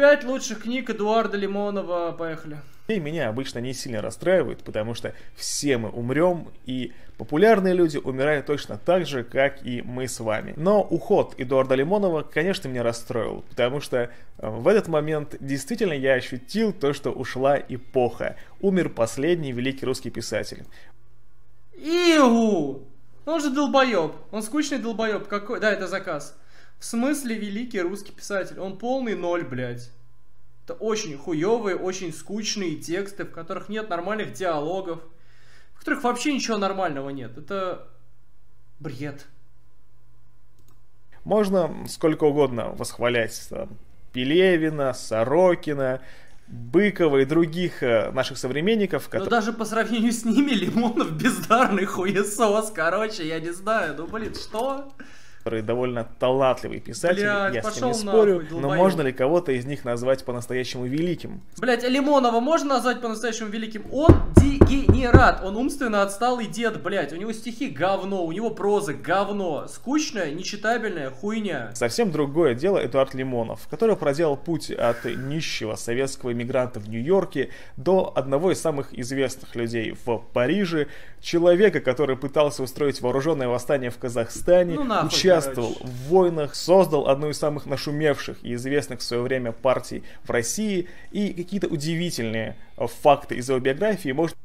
Пять лучших книг Эдуарда Лимонова. Поехали. И меня обычно не сильно расстраивает, потому что все мы умрем, и популярные люди умирают точно так же, как и мы с вами. Но уход Эдуарда Лимонова, конечно, меня расстроил, потому что э, в этот момент действительно я ощутил то, что ушла эпоха. Умер последний великий русский писатель. Игу! Он же долбоеб. Он скучный долбоеб. Какой? Да, это заказ. В смысле великий русский писатель? Он полный ноль, блядь. Это очень хуевые, очень скучные тексты, в которых нет нормальных диалогов, в которых вообще ничего нормального нет. Это бред. Можно сколько угодно восхвалять там, Пелевина, Сорокина, Быкова и других э, наших современников, которые... Но даже по сравнению с ними Лимонов бездарный хуесос, короче, я не знаю, ну блин, что? Которые довольно талантливые писатели, Блядь, я с ним не спорю, нахуй, но можно ли кого-то из них назвать по-настоящему великим? Блять, Лимонова можно назвать по-настоящему великим? Он дегенерат, он умственно отсталый дед, блять, у него стихи говно, у него проза говно, скучная, нечитабельная хуйня. Совсем другое дело Эдуард Лимонов, который проделал путь от нищего советского иммигранта в Нью-Йорке до одного из самых известных людей в Париже, человека, который пытался устроить вооруженное восстание в Казахстане, ну, нахуй, участвовал в войнах, создал одну из самых нашумевших и известных в свое время партий в России, и какие-то удивительные э, факты из его биографии может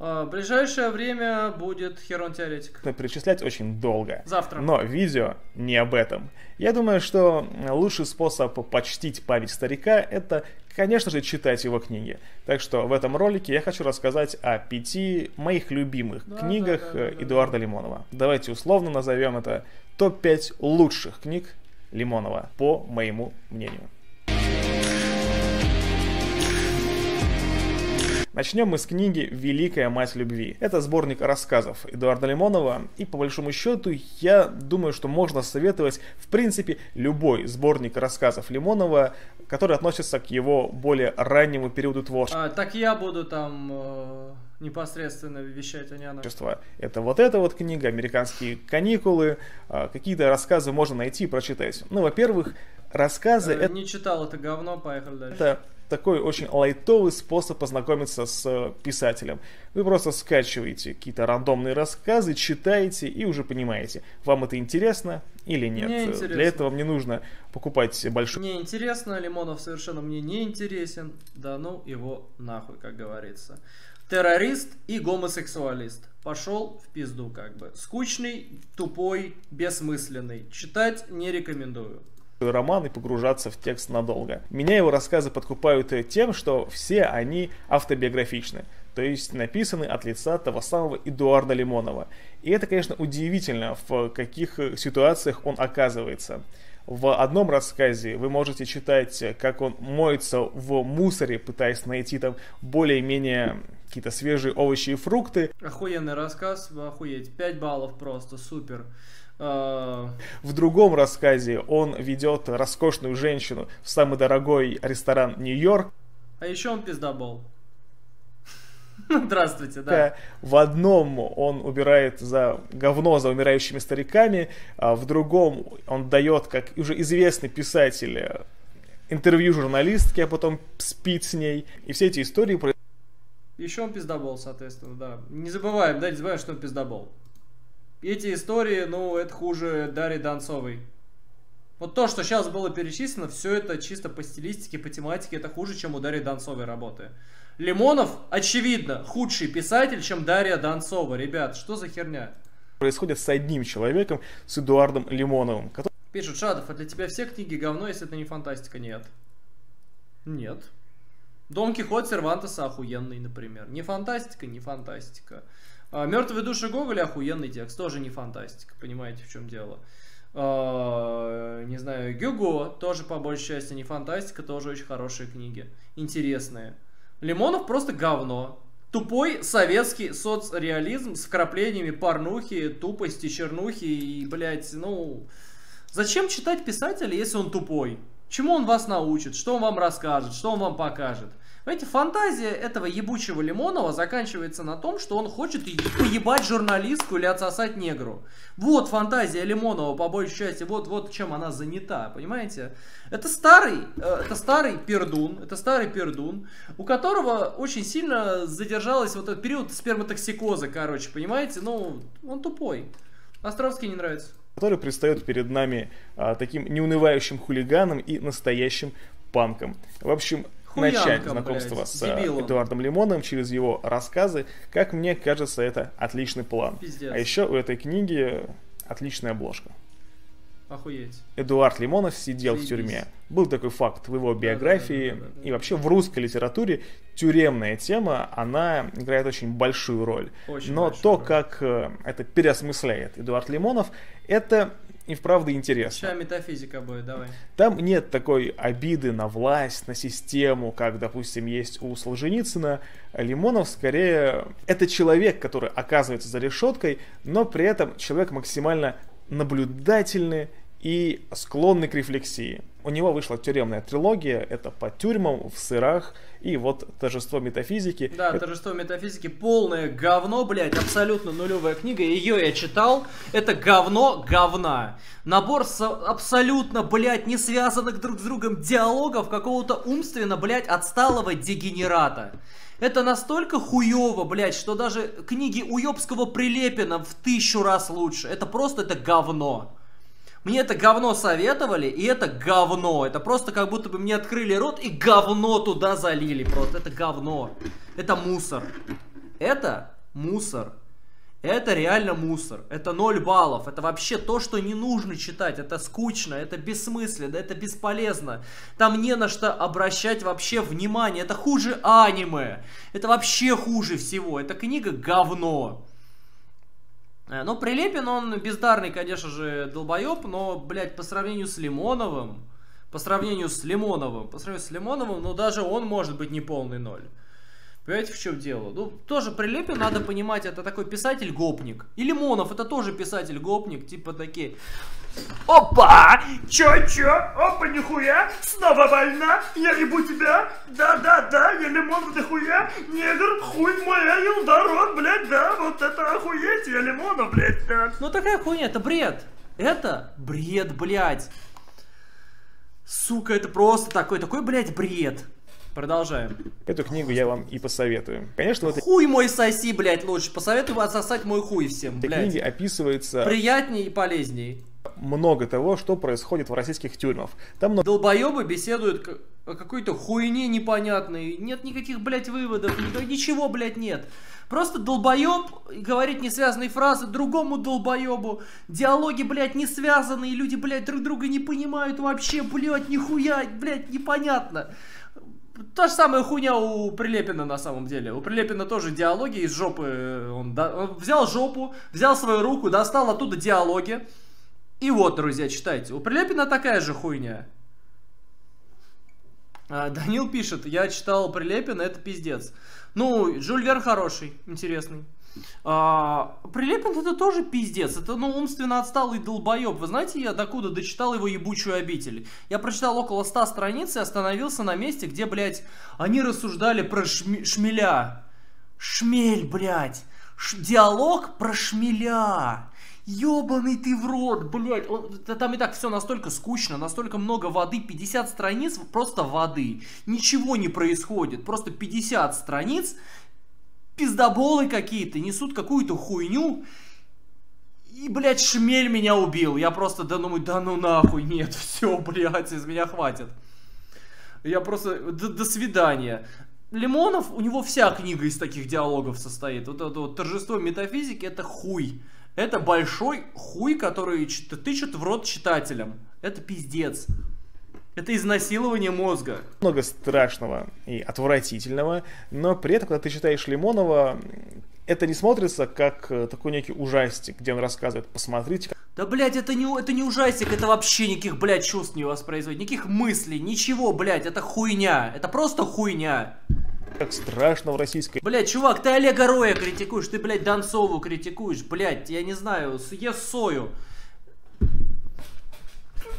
а, в ближайшее время будет Херон Теоретик. Перечислять очень долго. Завтра. Но видео не об этом. Я думаю, что лучший способ почтить память старика это, конечно же, читать его книги. Так что в этом ролике я хочу рассказать о пяти моих любимых да, книгах да, да, да, Эдуарда да. Лимонова. Давайте условно назовем это топ-5 лучших книг Лимонова, по моему мнению. Начнем мы с книги «Великая мать любви». Это сборник рассказов Эдуарда Лимонова, и по большому счету я думаю, что можно советовать в принципе любой сборник рассказов Лимонова, который относится к его более раннему периоду творчества. А, так я буду там э, непосредственно вещать, а не она. Это вот эта вот книга, «Американские каникулы», э, какие-то рассказы можно найти и прочитать. Ну, во-первых, рассказы... Э, это... Не читал это говно, поехали дальше. Это такой очень лайтовый способ познакомиться с э, писателем. Вы просто скачиваете какие-то рандомные рассказы, читаете и уже понимаете, вам это интересно или нет. Мне интересно. Для этого мне нужно покупать большой... Мне интересно, Лимонов совершенно мне не интересен, да ну его нахуй, как говорится. Террорист и гомосексуалист. Пошел в пизду как бы. Скучный, тупой, бессмысленный. Читать не рекомендую роман и погружаться в текст надолго. Меня его рассказы подкупают тем, что все они автобиографичны, то есть написаны от лица того самого Эдуарда Лимонова. И это, конечно, удивительно, в каких ситуациях он оказывается. В одном рассказе вы можете читать, как он моется в мусоре, пытаясь найти там более-менее какие-то свежие овощи и фрукты. Охуенный рассказ, охуеть, 5 баллов просто, супер. А, в другом рассказе он ведет роскошную женщину в самый дорогой ресторан Нью-Йорк. А еще он пиздобол. Здравствуйте, да. В одном он убирает за говно за умирающими стариками, а в другом он дает, как уже известный писатель, интервью журналистке, а потом спит с ней. И все эти истории... Еще он пиздобол, соответственно, да. Не забываем, да, не забываем, что он пиздобол эти истории, ну, это хуже Дарьи Донцовой. Вот то, что сейчас было перечислено, все это чисто по стилистике, по тематике, это хуже, чем у Дарьи Донцовой работы. Лимонов, очевидно, худший писатель, чем Дарья Донцова. Ребят, что за херня? Происходит с одним человеком, с Эдуардом Лимоновым. Который... Пишут, Шадов, а для тебя все книги говно, если это не фантастика? Нет. Нет. Дон Кихот Сервантеса охуенный, например. Не фантастика, не фантастика. А, Мертвые души Гоголя охуенный текст, тоже не фантастика, понимаете, в чем дело. А, не знаю, Гюго тоже по большей части не фантастика, тоже очень хорошие книги, интересные. Лимонов просто говно. Тупой советский соцреализм с вкраплениями порнухи, тупости, чернухи и, блядь, ну... Зачем читать писателя, если он тупой? Чему он вас научит? Что он вам расскажет? Что он вам покажет? Понимаете, фантазия этого ебучего Лимонова заканчивается на том, что он хочет поебать журналистку или отсосать негру. Вот фантазия Лимонова, по большей части, вот, вот чем она занята, понимаете? Это старый, э, это старый пердун, это старый пердун, у которого очень сильно задержалась вот этот период сперматоксикоза, короче, понимаете? Ну, он тупой. Островский не нравится который предстает перед нами а, таким неунывающим хулиганом и настоящим панком. В общем, Хуянка, начать знакомство блядь, с э, дебилом. Эдуардом Лимоном через его рассказы, как мне кажется, это отличный план. Пиздец. А еще у этой книги отличная обложка. Охуеть. Эдуард Лимонов сидел Заебись. в тюрьме. Был такой факт в его биографии. Да, да, да, и вообще в русской литературе тюремная тема, она играет очень большую роль. Очень Но то, роль. как э, это переосмысляет Эдуард Лимонов, это и вправду интересно. Сейчас метафизика будет, давай. Там нет такой обиды на власть, на систему, как, допустим, есть у Солженицына. Лимонов скорее это человек, который оказывается за решеткой, но при этом человек максимально наблюдательный и склонный к рефлексии. У него вышла тюремная трилогия, это по тюрьмам, в сырах, и вот торжество метафизики. Да, это... торжество метафизики полное говно, блядь, абсолютно нулевая книга. Ее я читал. Это говно говна. Набор с абсолютно, блядь, не связанных друг с другом диалогов какого-то умственно, блядь, отсталого дегенерата. Это настолько хуево, блядь, что даже книги Уебского Прилепина в тысячу раз лучше. Это просто, это говно. Мне это говно советовали, и это говно. Это просто как будто бы мне открыли рот и говно туда залили. Просто это говно. Это мусор. Это мусор. Это реально мусор. Это 0 баллов. Это вообще то, что не нужно читать. Это скучно, это бессмысленно, это бесполезно. Там не на что обращать вообще внимание. Это хуже аниме. Это вообще хуже всего. Эта книга говно. Э, ну, Прилепин, он бездарный, конечно же, долбоеб, но, блядь, по сравнению с Лимоновым, по сравнению с Лимоновым, по сравнению с Лимоновым, ну, даже он может быть не полный ноль. Понимаете, в чем дело? Ну, тоже Прилепин, надо понимать, это такой писатель-гопник. И Лимонов, это тоже писатель-гопник, типа такие... Опа! Чё-чё? Опа, нихуя! Снова война! Я ебу тебя! Да-да-да, я Лимонов нихуя! Негр, хуй моя, елдород, блядь, да! Вот это охуеть, я Лимонов, блядь, да! Ну такая хуйня, это бред! Это бред, блядь! Сука, это просто такой, такой, блядь, бред! Продолжаем. Эту книгу я вам и посоветую. Конечно, вот... Хуй мой соси, блядь, лучше. Посоветую отсосать мой хуй всем, блядь. В книге описывается... Приятнее и полезней. Много того, что происходит в российских тюрьмах. Там много... Долбоебы беседуют о какой-то хуйне непонятной. Нет никаких, блядь, выводов. Ничего, блядь, нет. Просто долбоеб говорит несвязанные фразы другому долбоебу. Диалоги, блядь, не связанные. Люди, блядь, друг друга не понимают вообще, блядь, нихуя, блядь, непонятно. Та же самая хуйня у Прилепина на самом деле. У Прилепина тоже диалоги из жопы. Э, он, да, он взял жопу, взял свою руку, достал оттуда диалоги. И вот, друзья, читайте. У Прилепина такая же хуйня. А, Данил пишет, я читал Прилепина, это пиздец. Ну, Жюль Верн хороший, интересный. А, Прилепин это тоже пиздец. Это, ну, умственно отсталый долбоеб. Вы знаете, я докуда дочитал его ебучую обитель? Я прочитал около 100 страниц и остановился на месте, где, блядь, они рассуждали про шм... шмеля. Шмель, блядь. Ш... Диалог про шмеля. Ёбаный ты в рот, блядь. Там и так все настолько скучно, настолько много воды. 50 страниц просто воды. Ничего не происходит. Просто 50 страниц пиздоболы какие-то несут какую-то хуйню. И, блядь, шмель меня убил. Я просто, да ну, да ну нахуй, нет, все, блядь, из меня хватит. Я просто, до, до свидания. Лимонов, у него вся книга из таких диалогов состоит. Вот это вот торжество метафизики, это хуй. Это большой хуй, который тычет в рот читателям. Это пиздец. Это изнасилование мозга. Много страшного и отвратительного, но при этом, когда ты читаешь Лимонова, это не смотрится как э, такой некий ужастик, где он рассказывает, посмотрите. Да, блядь, это не, это не ужастик, это вообще никаких, блядь, чувств не воспроизводит, никаких мыслей, ничего, блядь, это хуйня, это просто хуйня. Как страшно в российской... Блядь, чувак, ты Олега Роя критикуешь, ты, блядь, Донцову критикуешь, блядь, я не знаю, съест сою.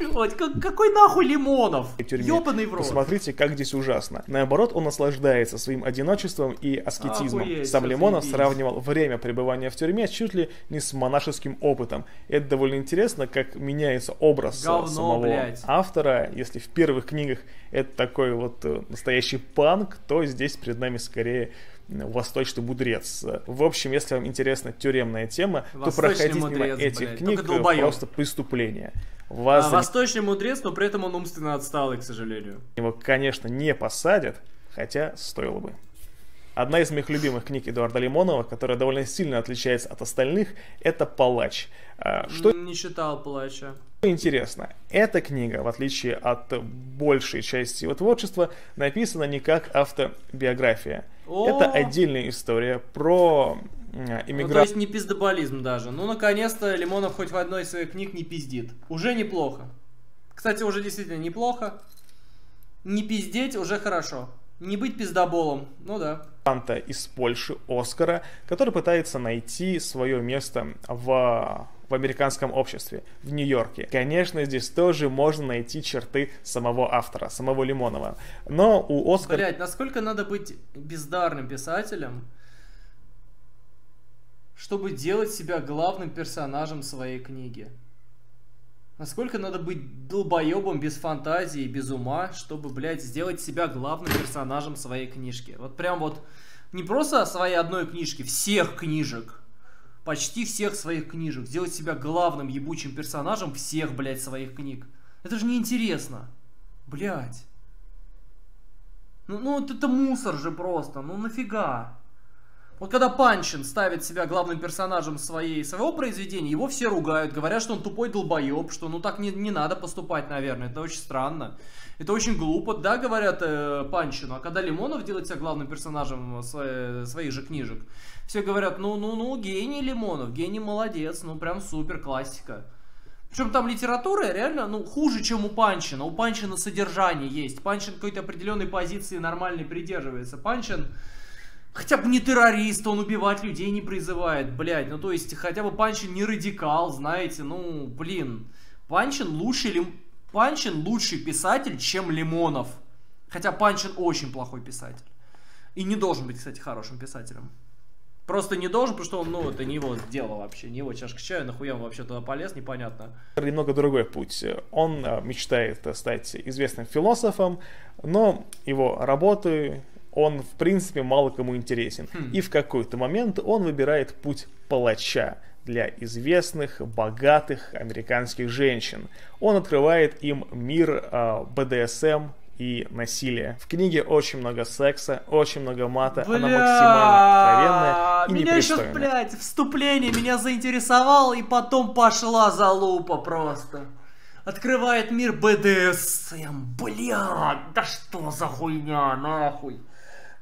Вот, какой нахуй Лимонов? Ёбаный в рот. Посмотрите, как здесь ужасно. Наоборот, он наслаждается своим одиночеством и аскетизмом. Охуеть, Сам Лимонов заебись. сравнивал время пребывания в тюрьме чуть ли не с монашеским опытом. Это довольно интересно, как меняется образ Говно, самого блядь. автора. Если в первых книгах это такой вот э, настоящий панк, то здесь перед нами скорее восточный мудрец. В общем, если вам интересна тюремная тема, то Восточный проходить мимо мудрец, этих блядь, книг просто преступление. Вас А восточный мудрец, но при этом он умственно отсталый, к сожалению. его, конечно, не посадят, хотя стоило бы. Одна из моих любимых книг Эдуарда Лимонова, которая довольно сильно отличается от остальных, это «Палач». А, Что Не читал плача. Интересно, эта книга, в отличие от большей части его творчества, написана не как автобиография. О! Это отдельная история про Ну, то есть не пиздоболизм даже. Ну, наконец-то Лимонов хоть в одной из своих книг не пиздит. Уже неплохо. Кстати, уже действительно неплохо. Не пиздеть уже хорошо. Не быть пиздоболом. Ну да. музыканта из Польши, Оскара, который пытается найти свое место в, в американском обществе, в Нью-Йорке. Конечно, здесь тоже можно найти черты самого автора, самого Лимонова. Но у Оскара... Блять, насколько надо быть бездарным писателем, чтобы делать себя главным персонажем своей книги? Насколько надо быть долбоебом без фантазии, без ума, чтобы, блядь, сделать себя главным персонажем своей книжки? Вот прям вот не просто своей одной книжки, всех книжек. Почти всех своих книжек. Сделать себя главным ебучим персонажем всех, блядь, своих книг. Это же неинтересно. Блядь. Ну, ну вот это мусор же просто, ну нафига? Вот когда Панчин ставит себя главным персонажем своей, своего произведения, его все ругают, говорят, что он тупой долбоеб, что ну так не, не надо поступать, наверное, это очень странно. Это очень глупо, да, говорят э, Панчину, а когда Лимонов делает себя главным персонажем сво- своих же книжек, все говорят, ну, ну, ну, гений Лимонов, гений молодец, ну, прям супер, классика. Причем там литература реально, ну, хуже, чем у Панчина. У Панчина содержание есть. Панчин какой-то определенной позиции нормальной придерживается. Панчин хотя бы не террорист, он убивать людей не призывает, блядь. Ну, то есть, хотя бы Панчин не радикал, знаете, ну, блин. Панчин лучший, Лим- Панчин лучший писатель, чем Лимонов. Хотя Панчин очень плохой писатель. И не должен быть, кстати, хорошим писателем. Просто не должен, потому что он, ну, это не его дело вообще, не его чашка чая, нахуя он вообще туда полез, непонятно. немного другой путь. Он э, мечтает стать известным философом, но его работы он, в принципе, мало кому интересен. И в какой-то момент он выбирает путь палача для известных, богатых американских женщин. Он открывает им мир э, БДСМ и насилия. В книге очень много секса, очень много мата, она максимально откровенная и Меня сейчас, непристойная. блядь, вступление меня заинтересовало, и потом пошла залупа просто. Открывает мир БДСМ. Блядь, да что за хуйня, нахуй.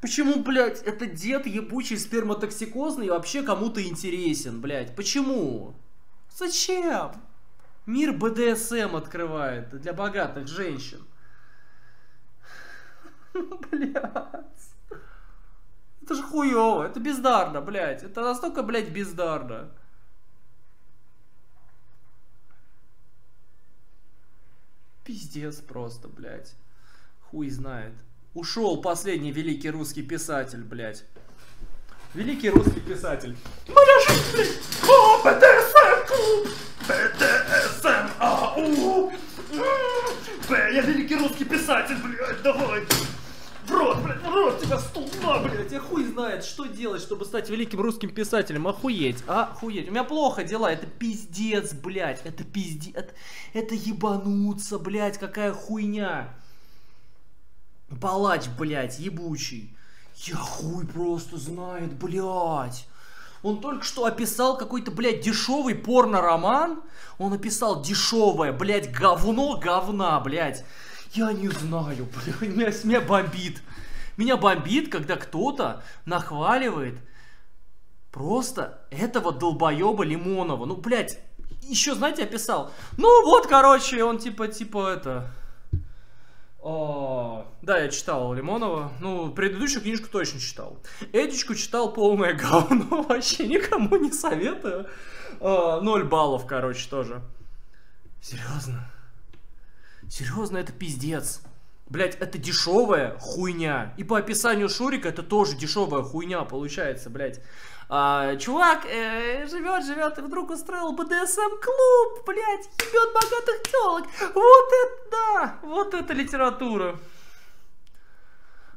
Почему, блядь, этот дед ебучий сперматоксикозный вообще кому-то интересен, блядь? Почему? Зачем? Мир БДСМ открывает для богатых женщин. Блядь. Это же хуёво, это бездарно, блядь. Это настолько, блядь, бездарно. Пиздец просто, блядь. Хуй знает. Ушел последний великий русский писатель, блядь. Великий русский писатель. Моя жизнь, блядь! О, БДСМ клуб! БДСМ, ау! Б, я великий русский писатель, блядь, давай! В рот, блядь, в рот тебя стулна, блядь, я хуй знает, что делать, чтобы стать великим русским писателем, охуеть, охуеть. У меня плохо дела, это пиздец, блядь, это пиздец, это ебануться, блядь, какая хуйня. Палач, блядь, ебучий. Я хуй просто знает, блядь. Он только что описал какой-то, блядь, дешевый порно-роман. Он описал дешевое, блядь, говно говна, блядь. Я не знаю, блядь, меня, меня бомбит. Меня бомбит, когда кто-то нахваливает просто этого долбоеба Лимонова. Ну, блядь, еще, знаете, описал. Ну, вот, короче, он типа, типа, это... О, да, я читал Лимонова. Ну, предыдущую книжку точно читал. Эдичку читал полное говно. Вообще никому не советую. А, Ноль баллов, короче, тоже. Серьезно? Серьезно, это пиздец. Блять, это дешевая хуйня. И по описанию Шурика это тоже дешевая хуйня получается, блять. А, чувак э, живет, живет и вдруг устроил БДСМ-клуб, блять, ебет богатых телок. Вот это да, вот это литература.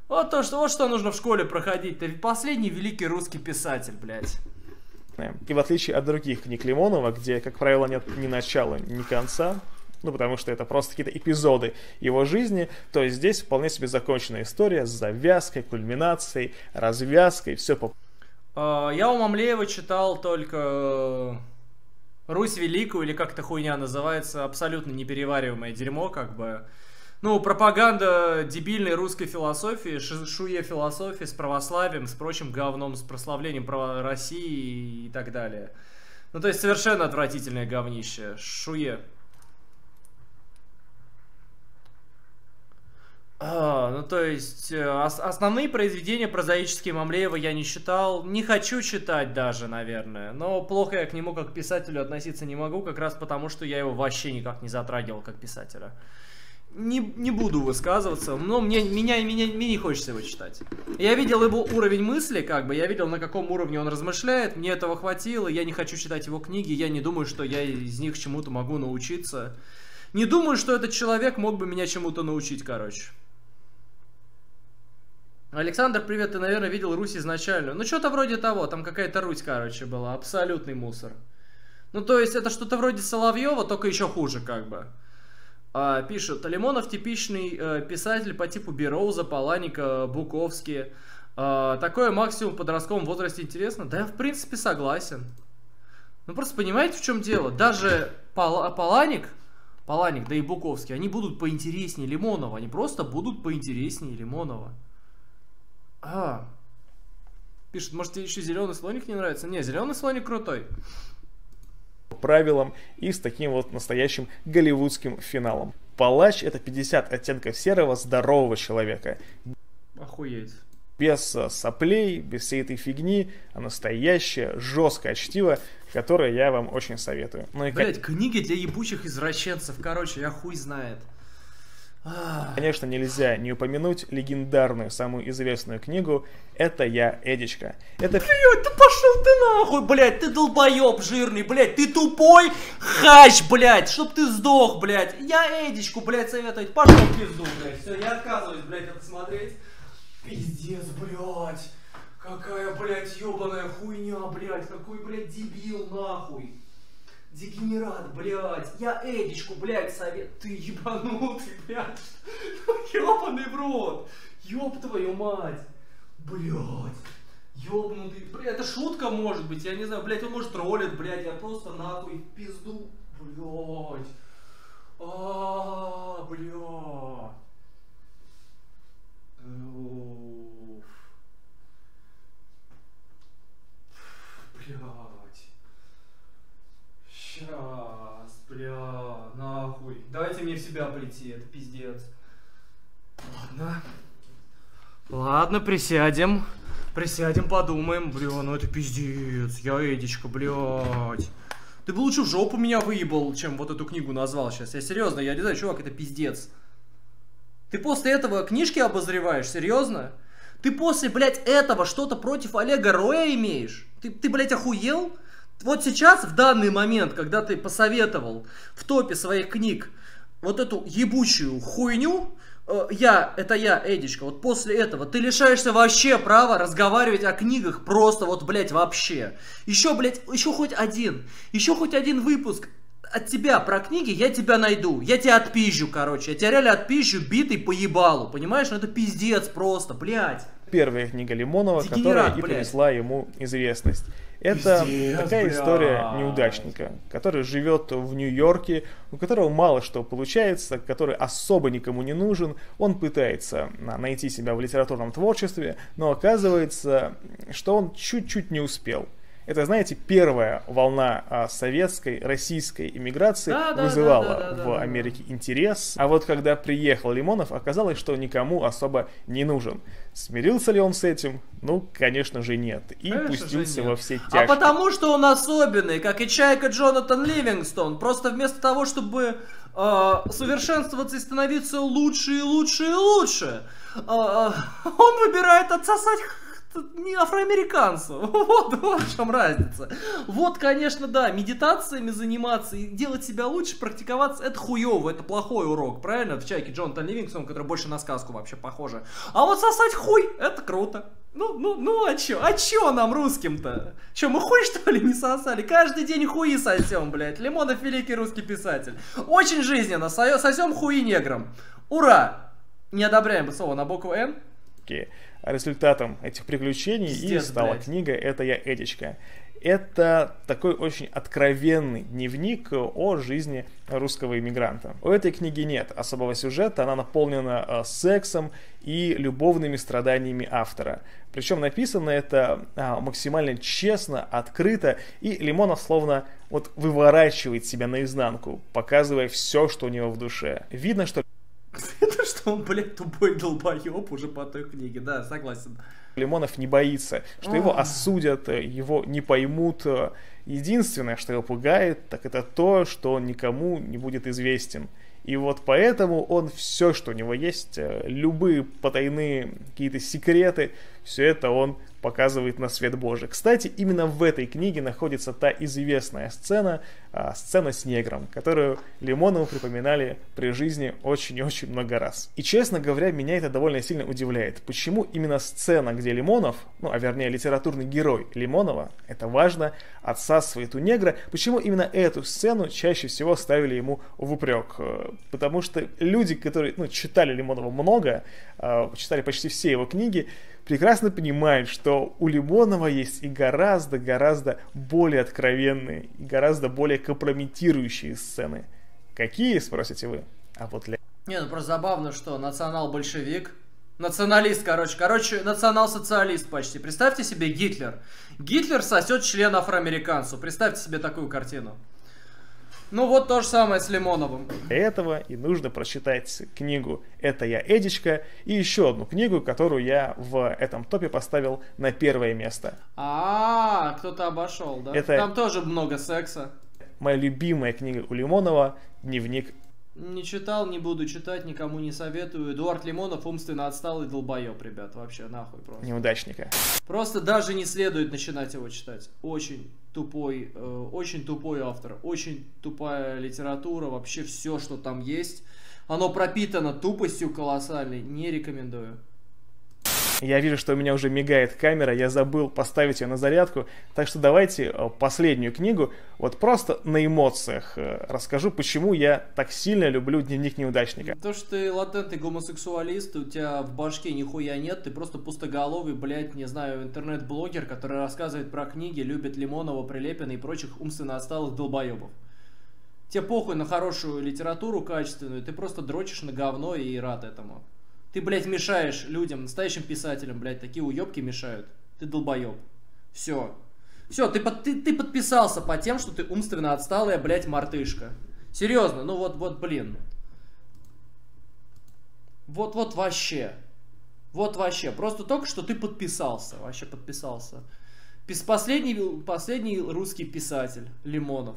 Вот то, что, вот что нужно в школе проходить. Ты последний великий русский писатель, блядь. И в отличие от других книг Лимонова, где, как правило, нет ни начала, ни конца, ну, потому что это просто какие-то эпизоды его жизни, то здесь вполне себе законченная история с завязкой, кульминацией, развязкой, все по... А, я у Мамлеева читал только э, Русь Великую, или как-то хуйня называется, абсолютно неперевариваемое дерьмо, как бы. Ну, пропаганда дебильной русской философии, шуе философии с православием, с прочим говном, с прославлением права России и так далее. Ну, то есть совершенно отвратительное говнище. Шуе. А, ну, то есть, э, ос- основные произведения прозаические Мамлеева я не читал. Не хочу читать даже, наверное. Но плохо я к нему как писателю относиться не могу, как раз потому, что я его вообще никак не затрагивал как писателя. Не, не буду высказываться, но мне, меня, меня, мне не хочется его читать. Я видел его уровень мысли, как бы, я видел, на каком уровне он размышляет, мне этого хватило, я не хочу читать его книги, я не думаю, что я из них чему-то могу научиться. Не думаю, что этот человек мог бы меня чему-то научить, короче. Александр, привет, ты, наверное, видел Русь изначально. Ну, что-то вроде того, там какая-то Русь, короче, была, абсолютный мусор. Ну, то есть, это что-то вроде Соловьева, только еще хуже, как бы. А, пишет, Лимонов типичный э, писатель по типу Бероуза, Паланика, Буковский. А, такое максимум в подростковом возрасте интересно? Да я, в принципе, согласен. Ну, просто понимаете, в чем дело? Даже Пал Паланик, Паланик, да и Буковский, они будут поинтереснее Лимонова. Они просто будут поинтереснее Лимонова. А. Пишет, может тебе еще зеленый слоник не нравится? Не, зеленый слоник крутой. Правилам и с таким вот настоящим голливудским финалом. Палач это 50 оттенков серого здорового человека. Охуеть. Без э, соплей, без всей этой фигни, а настоящее, жесткое чтиво, которое я вам очень советую. Ну и Блять, книги для ебучих извращенцев, короче, я хуй знает. Конечно, нельзя не упомянуть легендарную, самую известную книгу «Это я, Эдичка». Это... Блядь, ты пошел ты нахуй, блядь, ты долбоеб жирный, блядь, ты тупой хач, блядь, чтоб ты сдох, блядь. Я Эдичку, блядь, советовать, пошел в пизду, блядь. Все, я отказываюсь, блядь, это смотреть. Пиздец, блядь. Какая, блядь, ебаная хуйня, блядь, какой, блядь, дебил, нахуй. Дегенерат, блядь. Я Эдичку, блядь, совет. Ты ебанутый, блядь. Ебаный в рот. Ёб твою мать. Блядь. Ёбнутый. Блядь, это шутка может быть. Я не знаю, блядь, он может троллит, блядь. Я просто нахуй в пизду. Блядь. А, блядь. Блядь. Сейчас, бля, нахуй. Давайте мне себя прийти, это пиздец. Ладно. Ладно, присядем. Присядем, подумаем. Бля, ну это пиздец. Я Эдичка, блядь. Ты бы лучше в жопу меня выебал, чем вот эту книгу назвал сейчас. Я серьезно, я не знаю, чувак, это пиздец. Ты после этого книжки обозреваешь, серьезно? Ты после, блядь, этого что-то против Олега Роя имеешь? Ты, ты блядь, охуел? Вот сейчас, в данный момент, когда ты посоветовал в топе своих книг вот эту ебучую хуйню, э, я, это я, Эдичка, вот после этого ты лишаешься вообще права разговаривать о книгах просто вот, блядь, вообще. Еще, блядь, еще хоть один, еще хоть один выпуск от тебя про книги, я тебя найду. Я тебя отпизжу, короче. Я тебя реально отпизжу, битый по ебалу. Понимаешь? Ну это пиздец просто, блядь. Первая книга Лимонова, Дегенерат, которая и принесла ему известность. Это Пиздец, такая бля. история неудачника, который живет в Нью-Йорке, у которого мало что получается, который особо никому не нужен. Он пытается найти себя в литературном творчестве, но оказывается, что он чуть-чуть не успел. Это, знаете, первая волна а, советской, российской иммиграции да, вызывала да, да, да, в Америке интерес. А вот когда приехал Лимонов, оказалось, что никому особо не нужен. Смирился ли он с этим? Ну, конечно же, нет. И конечно пустился нет. во все тяжкие. А потому что он особенный, как и Чайка Джонатан Ливингстон. Просто вместо того, чтобы э, совершенствоваться и становиться лучше и лучше и лучше. Э, он выбирает отсосать не афроамериканцу. Вот, вот в чем разница. Вот, конечно, да, медитациями заниматься и делать себя лучше, практиковаться, это хуево, это плохой урок, правильно? В чайке Джонатан Ливингстон, который больше на сказку вообще похоже. А вот сосать хуй, это круто. Ну, ну, ну, а чё? А чё нам русским-то? Чё, мы хуй, что ли, не сосали? Каждый день хуи сосем, блядь. Лимонов великий русский писатель. Очень жизненно. Сосем хуи неграм. Ура! Не одобряем слово на букву «Н». Okay результатом этих приключений Пиздец, и стала блядь. книга «Это я, Эдичка». Это такой очень откровенный дневник о жизни русского иммигранта. У этой книги нет особого сюжета, она наполнена э, сексом и любовными страданиями автора. Причем написано это а, максимально честно, открыто, и Лимонов словно вот выворачивает себя наизнанку, показывая все, что у него в душе. Видно, что Это что он, блядь, тупой долбоеб уже по той книге, да, согласен. Лимонов не боится, что его осудят, его не поймут. Единственное, что его пугает, так это то, что он никому не будет известен. И вот поэтому он все, что у него есть, э, любые потайные какие-то секреты, все это он показывает на свет Божий. Кстати, именно в этой книге находится та известная сцена, а, сцена с негром, которую Лимонову припоминали при жизни очень и очень много раз. И, честно говоря, меня это довольно сильно удивляет. Почему именно сцена, где Лимонов, ну, а вернее, литературный герой Лимонова, это важно, отсасывает у негра, почему именно эту сцену чаще всего ставили ему в упрек? Э, потому что люди, которые, ну, читали Лимонова много, а, читали почти все его книги, прекрасно понимает, что у Лимонова есть и гораздо-гораздо более откровенные, и гораздо более компрометирующие сцены. Какие, спросите вы? А вот для... Не, ну просто забавно, что национал-большевик, националист, короче, короче, национал-социалист почти. Представьте себе Гитлер. Гитлер сосет член афроамериканцу. Представьте себе такую картину. Ну вот то же самое с Лимоновым. Для этого и нужно прочитать книгу «Это я, Эдичка» и еще одну книгу, которую я в этом топе поставил на первое место. А, кто-то обошел, да? Это Там тоже много секса. Моя любимая книга у Лимонова «Дневник не читал, не буду читать, никому не советую. Эдуард Лимонов умственно отсталый долбоеб, ребят, вообще нахуй просто. Неудачника. Просто даже не следует начинать его читать. Очень тупой, э, очень тупой автор, очень тупая литература, вообще все, что там есть. Оно пропитано тупостью колоссальной, не рекомендую. Я вижу, что у меня уже мигает камера, я забыл поставить ее на зарядку. Так что давайте э, последнюю книгу, вот просто на эмоциях э, расскажу, почему я так сильно люблю дневник неудачника. То, что ты латентный гомосексуалист, у тебя в башке нихуя нет, ты просто пустоголовый, блядь, не знаю, интернет-блогер, который рассказывает про книги, любит Лимонова, Прилепина и прочих умственно отсталых долбоебов. Тебе похуй на хорошую литературу качественную, ты просто дрочишь на говно и рад этому. Ты, блядь, мешаешь людям, настоящим писателям, блядь, такие уебки мешают. Ты долбоеб. Все. Все, ты, под, ты, ты подписался по тем, что ты умственно отсталая, блядь, мартышка. Серьезно, ну вот, вот, блин. Вот, вот вообще. Вот вообще. Просто только что ты подписался. Вообще подписался. Последний, последний русский писатель Лимонов.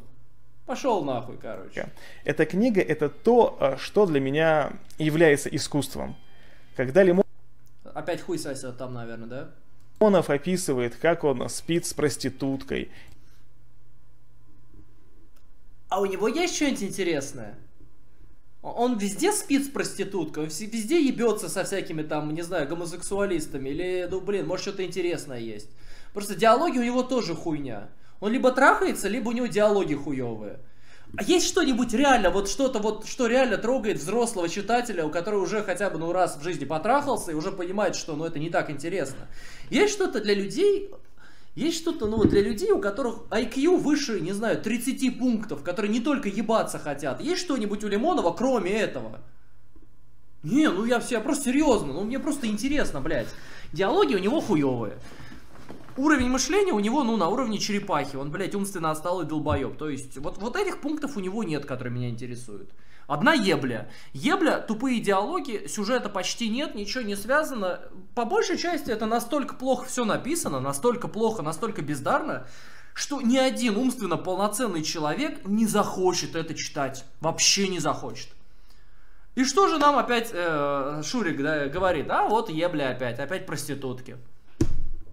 Пошел нахуй, короче. Эта книга это то, э, что для меня является искусством. Когда Лимон... Опять хуй сосет там, наверное, да? Лимонов описывает, как он спит с проституткой. А у него есть что-нибудь интересное? Он везде спит с проституткой, он везде ебется со всякими там, не знаю, гомосексуалистами. Или, ну блин, может что-то интересное есть. Просто диалоги у него тоже хуйня. Он либо трахается, либо у него диалоги хуевые. А есть что-нибудь реально, вот что-то вот, что реально трогает взрослого читателя, у которого уже хотя бы ну раз в жизни потрахался и уже понимает, что ну это не так интересно. Есть что-то для людей, есть что-то, ну, для людей, у которых IQ выше, не знаю, 30 пунктов, которые не только ебаться хотят. Есть что-нибудь у Лимонова, кроме этого? Не, ну я все, я просто серьезно, ну мне просто интересно, блядь. Диалоги у него хуевые уровень мышления у него, ну, на уровне черепахи. Он, блядь, умственно отсталый долбоеб. То есть, вот, вот этих пунктов у него нет, которые меня интересуют. Одна ебля. Ебля, тупые диалоги, сюжета почти нет, ничего не связано. По большей части это настолько плохо все написано, настолько плохо, настолько бездарно, что ни один умственно полноценный человек не захочет это читать. Вообще не захочет. И что же нам опять э, Шурик да, говорит? А вот ебля опять, опять проститутки.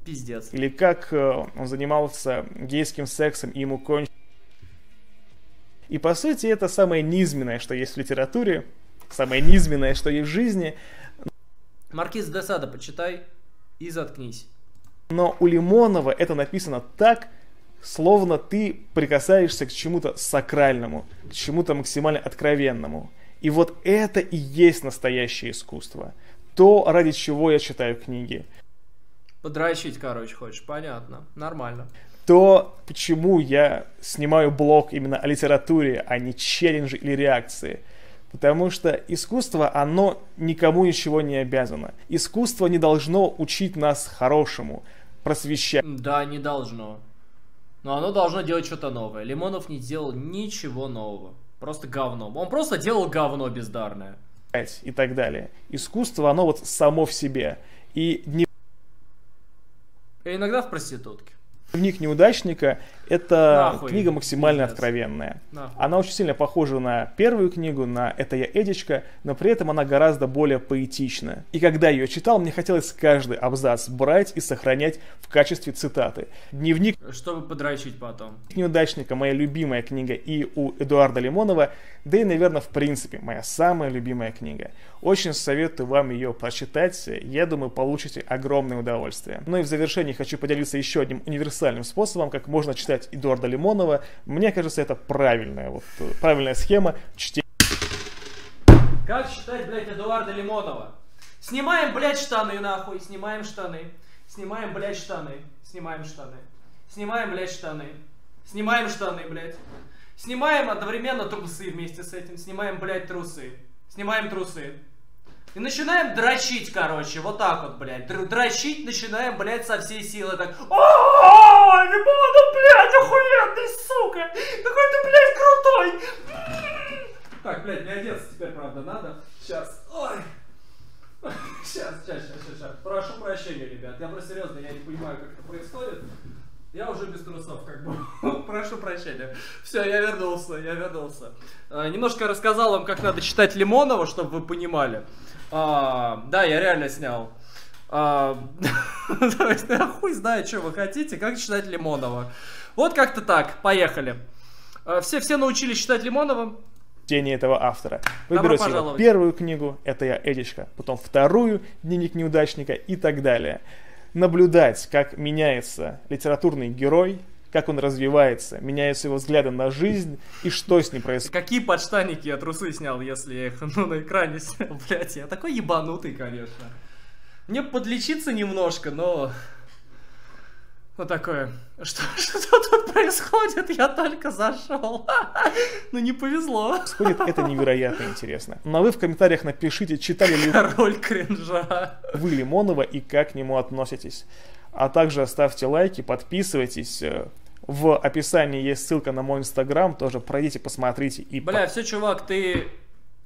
Пиздец. Или как э, он занимался гейским сексом и ему кончили. И по сути это самое низменное, что есть в литературе, самое низменное, что есть в жизни. Маркиз де Сада почитай и заткнись. Но у Лимонова это написано так, словно ты прикасаешься к чему-то сакральному, к чему-то максимально откровенному. И вот это и есть настоящее искусство. То, ради чего я читаю книги. Подрочить, короче, хочешь, понятно, нормально. То, почему я снимаю блог именно о литературе, а не челленджи или реакции. Потому что искусство, оно никому ничего не обязано. Искусство не должно учить нас хорошему, просвещать. Да, не должно. Но оно должно делать что-то новое. Лимонов не делал ничего нового. Просто говно. Он просто делал говно бездарное. И так далее. Искусство, оно вот само в себе. И не... И иногда в проститутке. Дневник неудачника – это Нахуй. книга максимально Пиздец. откровенная. Нахуй. Она очень сильно похожа на первую книгу, на «Это я, Эдичка», но при этом она гораздо более поэтична. И когда я ее читал, мне хотелось каждый абзац брать и сохранять в качестве цитаты. Дневник Чтобы подрочить потом. неудачника моя любимая книга и у Эдуарда Лимонова, да и, наверное, в принципе, моя самая любимая книга. Очень советую вам ее прочитать, я думаю, получите огромное удовольствие. Ну и в завершении хочу поделиться еще одним универсальным способом, как можно читать Эдуарда Лимонова. Мне кажется, это правильная, вот, правильная схема чтения. Как читать, блядь, Эдуарда Лимонова? Снимаем, блядь, штаны нахуй, снимаем штаны. Снимаем, блядь, штаны. Снимаем штаны. Снимаем, блядь, штаны. Снимаем штаны, блядь. Снимаем одновременно трусы вместе с этим. Снимаем, блядь, трусы. Снимаем трусы. И начинаем дрочить, короче, вот так вот, блядь. Др- дрочить начинаем, блядь, со всей силы, так. О, Лимонов, блядь, охуенный, сука! Какой ты, блядь, крутой! Так, блядь, мне одеться теперь, правда, надо. Сейчас. Ой. Сейчас, сейчас, сейчас, сейчас. Прошу прощения, ребят. Я просто серьезно, я не понимаю, как это происходит. Я уже без трусов, как бы. Прошу прощения. Все, я вернулся, я вернулся. А, немножко рассказал вам, как надо читать Лимонова, чтобы вы понимали. А, да, я реально снял. А, я хуй знает, что вы хотите, как читать Лимонова. Вот как-то так, поехали. А, Все, все научились читать Лимонова. чтения этого автора. Вы Добро берете его пожаловать. первую книгу, это я Эдичка, потом вторую, дневник неудачника и так далее. Наблюдать, как меняется литературный герой, как он развивается, меняются его взгляды на жизнь и что с ним происходит. Какие подштанники я трусы снял, если я их ну, на экране снял, блядь, я такой ебанутый, конечно. Мне подлечиться немножко, но... Вот такое. Что, что тут происходит? Я только зашел. Ну не повезло. Это невероятно интересно. Ну а вы в комментариях напишите, читали ли Король кринжа. вы Лимонова и как к нему относитесь. А также ставьте лайки, подписывайтесь. В описании есть ссылка на мой инстаграм, тоже пройдите, посмотрите и Бля, все, чувак, ты...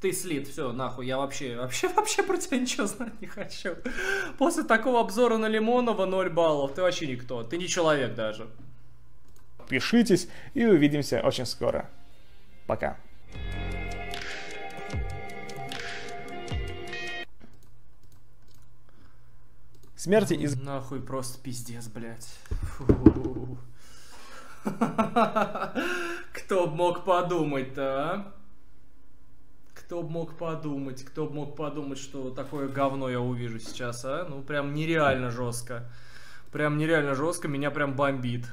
Ты слит, все, нахуй, я вообще, вообще, вообще про тебя ничего знать не хочу. После такого обзора на Лимонова 0 баллов, ты вообще никто, ты не человек даже. подпишитесь и увидимся очень скоро. Пока. Смерти из... Нахуй просто пиздец, блядь. Фу. Кто б мог подумать-то, а? Кто б мог подумать, кто б мог подумать, что такое говно я увижу сейчас, а? Ну, прям нереально жестко. Прям нереально жестко, меня прям бомбит.